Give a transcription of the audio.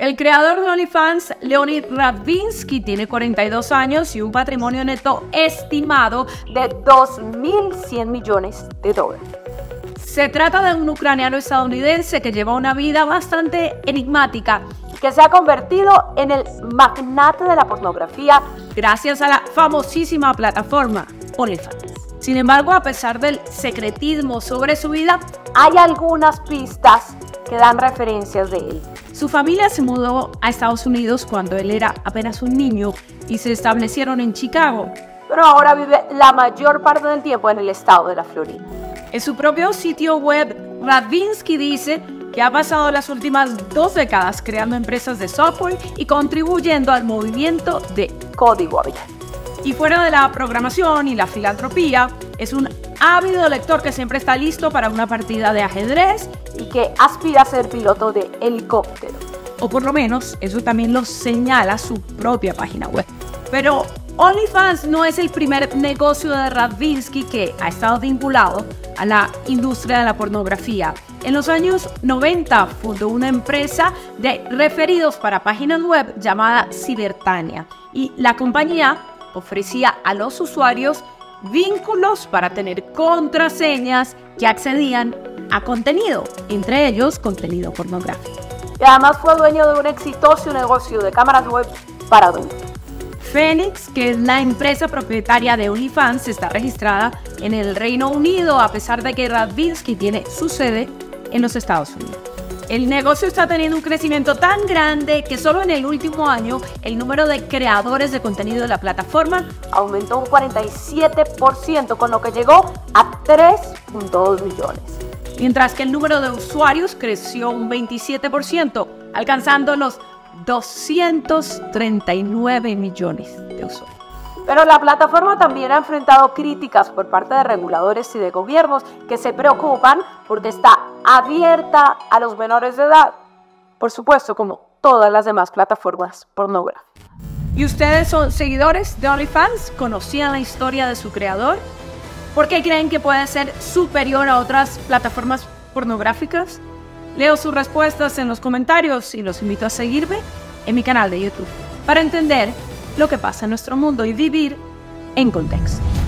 El creador de OnlyFans, Leonid Ravinsky, tiene 42 años y un patrimonio neto estimado de 2.100 millones de dólares. Se trata de un ucraniano estadounidense que lleva una vida bastante enigmática que se ha convertido en el magnate de la pornografía gracias a la famosísima plataforma OnlyFans. Sin embargo, a pesar del secretismo sobre su vida, hay algunas pistas que dan referencias de él. Su familia se mudó a Estados Unidos cuando él era apenas un niño y se establecieron en Chicago, pero ahora vive la mayor parte del tiempo en el estado de la Florida. En su propio sitio web, Radvinsky dice que ha pasado las últimas dos décadas creando empresas de software y contribuyendo al movimiento de código abierto. Y fuera de la programación y la filantropía, es un ávido lector que siempre está listo para una partida de ajedrez y que aspira a ser piloto de helicóptero. O por lo menos eso también lo señala su propia página web. Pero OnlyFans no es el primer negocio de Radvinsky que ha estado vinculado a la industria de la pornografía. En los años 90 fundó una empresa de referidos para páginas web llamada Cibertania y la compañía ofrecía a los usuarios vínculos para tener contraseñas que accedían a contenido, entre ellos contenido pornográfico. Y además fue dueño de un exitoso negocio de cámaras web para adultos. Phoenix, que es la empresa propietaria de OnlyFans, está registrada en el Reino Unido a pesar de que Radvinsky tiene su sede en los Estados Unidos. El negocio está teniendo un crecimiento tan grande que solo en el último año el número de creadores de contenido de la plataforma aumentó un 47%, con lo que llegó a 3.2 millones. Mientras que el número de usuarios creció un 27%, alcanzando los 239 millones de usuarios. Pero la plataforma también ha enfrentado críticas por parte de reguladores y de gobiernos que se preocupan porque está abierta a los menores de edad. Por supuesto, como todas las demás plataformas pornográficas. ¿Y ustedes son seguidores de OnlyFans? ¿Conocían la historia de su creador? ¿Por qué creen que puede ser superior a otras plataformas pornográficas? Leo sus respuestas en los comentarios y los invito a seguirme en mi canal de YouTube para entender lo que pasa en nuestro mundo y vivir en contexto.